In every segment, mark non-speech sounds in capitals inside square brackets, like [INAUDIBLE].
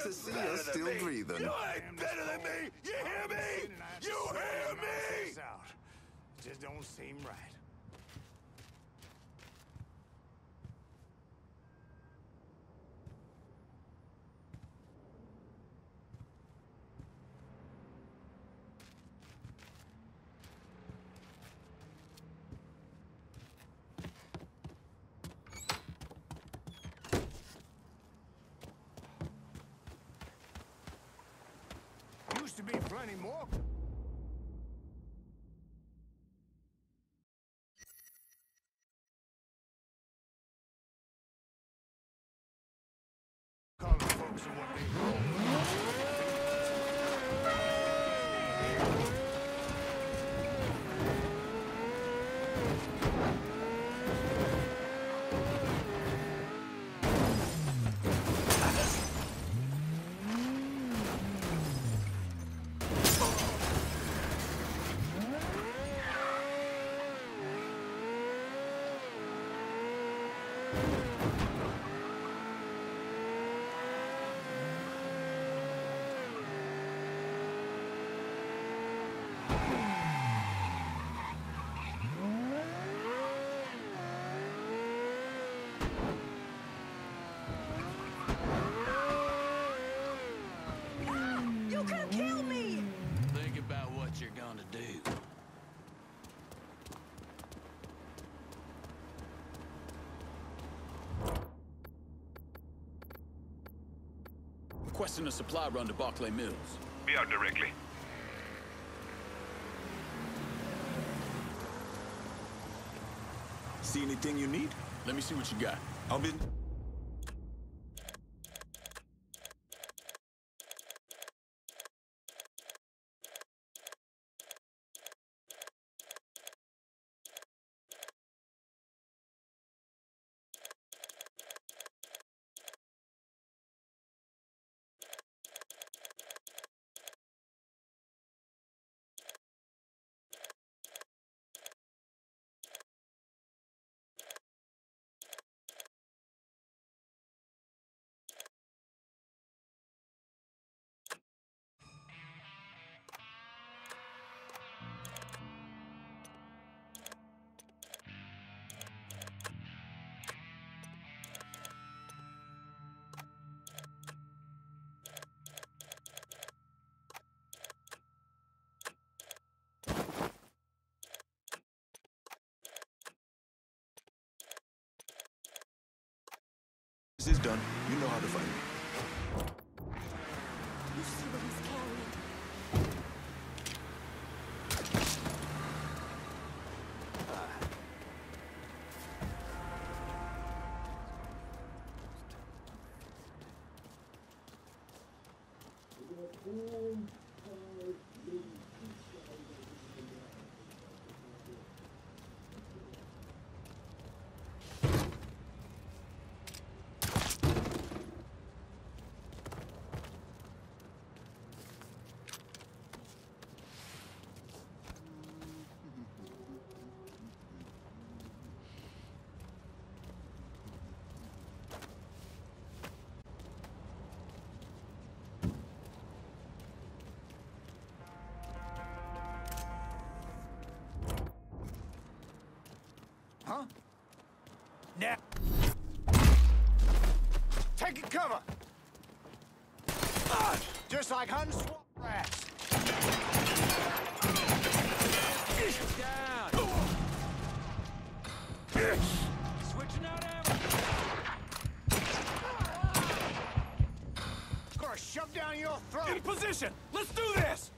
to see us still me. breathing. You ain't better than me. You hear me? You hear me? It just don't seem right. Used to be plenty more. Calling folks and what they call You could kill me! Think about what you're gonna do. Requesting a supply run to Barclay Mills. Be out directly. See anything you need? Let me see what you got. I'll be... is done. You know how to find me. You see what he's carrying? Huh? Now. Taking cover. Ah, just like hunting swamp rats. Down! Switching out ammo! Gonna shove down your throat. In position! Let's do this!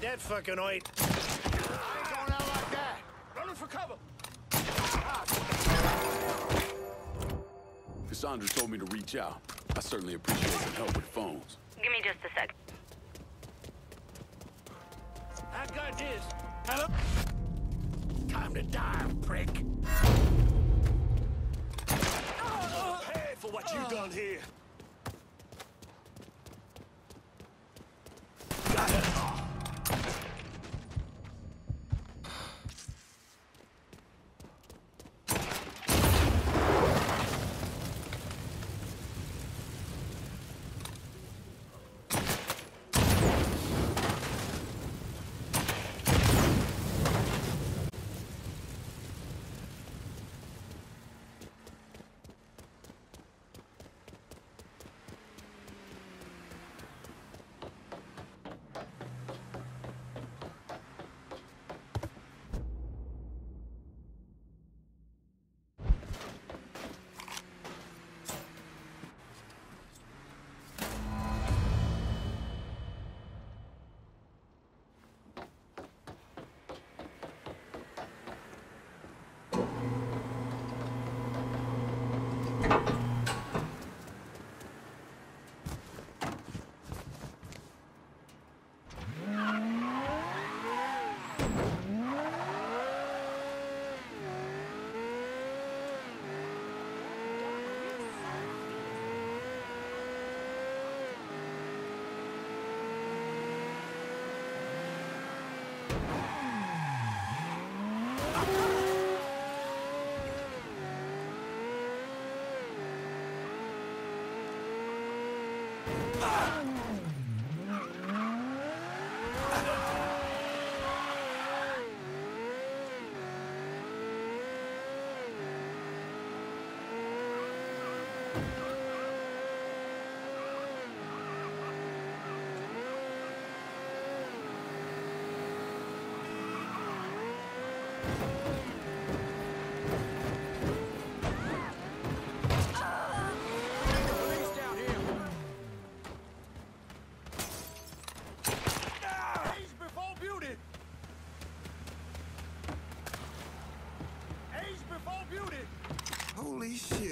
That fucking oit. I ain't going out like that. Running for cover! Cassandra told me to reach out. I certainly appreciate some help with phones. Give me just a sec. I got this. Hello? Time to die, prick. Oh, Pay for what you done here.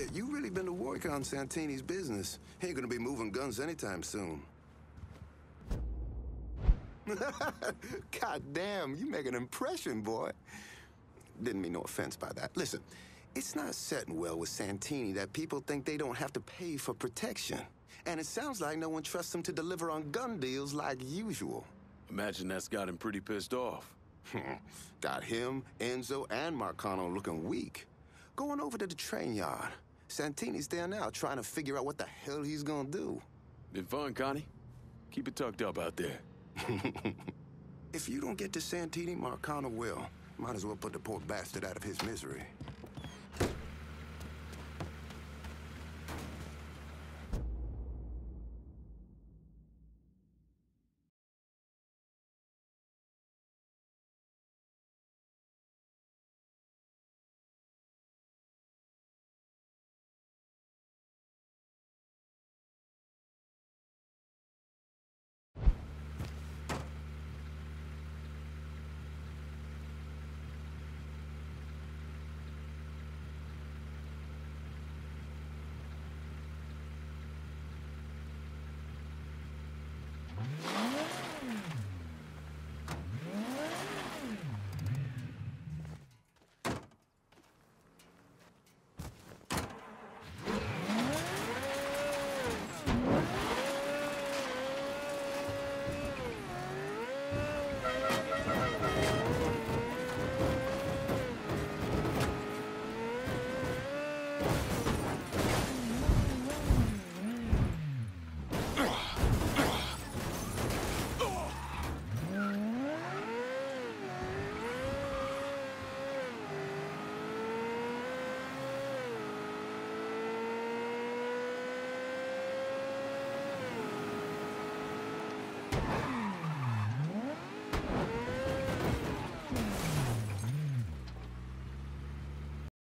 Shit, you really been to work on Santini's business. He ain't gonna be moving guns anytime soon. [LAUGHS] God damn, you make an impression, boy. Didn't mean no offense by that. Listen, it's not setting well with Santini that people think they don't have to pay for protection. And it sounds like no one trusts him to deliver on gun deals like usual. Imagine that's got him pretty pissed off. Hmm. Got him, Enzo, and Marcano looking weak. Going over to the train yard. Santini's there now trying to figure out what the hell he's gonna do. Been fun, Connie? Keep it tucked up out there. [LAUGHS] If you don't get to Santini, Marcano will. Might as well put the poor bastard out of his misery.